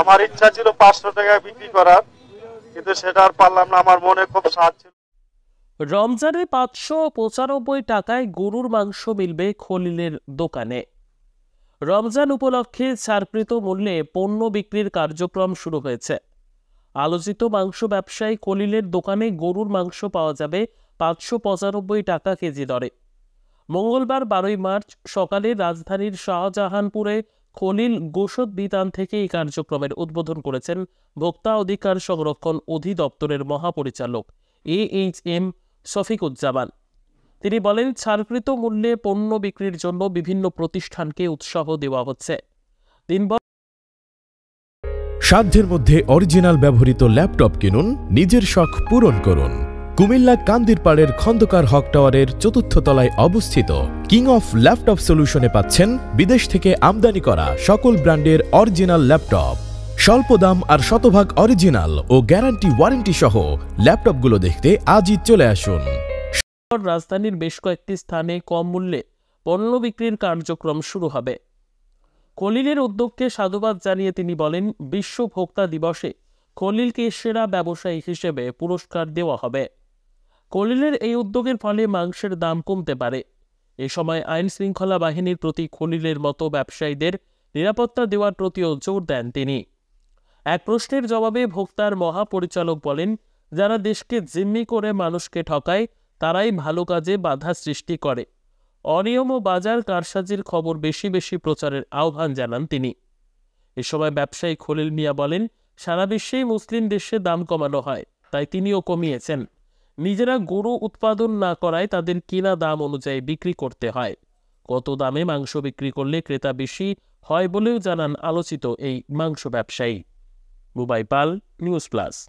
আমার ইচ্ছা ছিল পাঁচশো টাকায় বিক্রি করার, কিন্তু সেটা আর পারলাম না, আমার মনে খুব সাহায্য ছিল। রমজানে পাঁচশো পঁচানব্বই টাকায় গরুর মাংস মিলবে খলিলের দোকানে। রমজান উপলক্ষে ছাড়কৃত মূল্যে পণ্য বিক্রির কার্যক্রম শুরু হয়েছে। আলোচিত মাংস ব্যবসায়ী খলিলের দোকানে গরুর মাংস পাওয়া যাবে পাঁচশো পঁচানব্বই টাকা কেজি দরে। মঙ্গলবার বারোই মার্চ সকালে রাজধানীর শাহজাহানপুরে খলিল গোসদ বিতান থেকে এই কার্যক্রমের উদ্বোধন করেছেন ভোক্তা অধিকার সংরক্ষণ অধিদপ্তরের মহাপরিচালক এ এইচ এম শফিকুজ্জামান। তিনি বলেন, ছাড়কৃত মূল্যে পণ্য বিক্রির জন্য বিভিন্ন প্রতিষ্ঠানকে উৎসাহ দেওয়া হচ্ছে। সাধ্যের মধ্যে অরিজিনাল ব্যবহৃত ল্যাপটপ কিনুন, নিজের শখ পূরণ করুন। কুমিল্লা কান্দিরপাড়ের খন্দকার হক টাওয়ারের চতুর্থ তলায় অবস্থিত কিং অফ ল্যাপটপ সলিউশনে পাচ্ছেন বিদেশ থেকে আমদানি করা সকল ব্র্যান্ডের অরিজিনাল ল্যাপটপ স্বল্প দাম আর শতভাগ অরিজিনাল ও গ্যারান্টি ওয়ারেন্টি সহ ল্যাপটপগুলো দেখতে আজই চলে আসুন। রাজধানীর বেশ কয়েকটি স্থানে কম মূল্যে পণ্য বিক্রির কার্যক্রম শুরু হবে। খলিলের উদ্যোগকে সাধুবাদ জানিয়ে তিনি বলেন, বিশ্ব ভোক্তা দিবসে খলিলকে সেরা ব্যবসায়ী হিসেবে পুরস্কার দেওয়া হবে। খলিলের এই উদ্যোগের ফলে মাংসের দাম কমতে পারে। এ সময় আইন শৃঙ্খলা বাহিনীর প্রতি খলিলের মতো ব্যবসায়ীদের নিরাপত্তা দেওয়ার প্রতিও জোর দেন তিনি। এক প্রশ্নের জবাবে ভোক্তার মহাপরিচালক বলেন, যারা দেশকে জিম্মি করে মানুষকে ঠকায়, তারাই ভালো কাজে বাধা সৃষ্টি করে। অনিয়ম ও বাজার কারসাজির খবর বেশি বেশি প্রচারের আহ্বান জানান তিনি। এ সময় ব্যবসায়ী খলিল মিয়া বলেন, সারা বিশ্বেই মুসলিম দেশে দাম কমানো হয়, তাই তিনিও কমিয়েছেন। নিজেরা গরু উৎপাদন না করায় তাদের কিনা দাম অনুযায়ী বিক্রি করতে হয়। কত দামে মাংস বিক্রি করলে ক্রেতা বেশি হয় বলেও জানান আলোচিত এই মাংস ব্যবসায়ী। মুবাই পাল নিউজ প্লাস।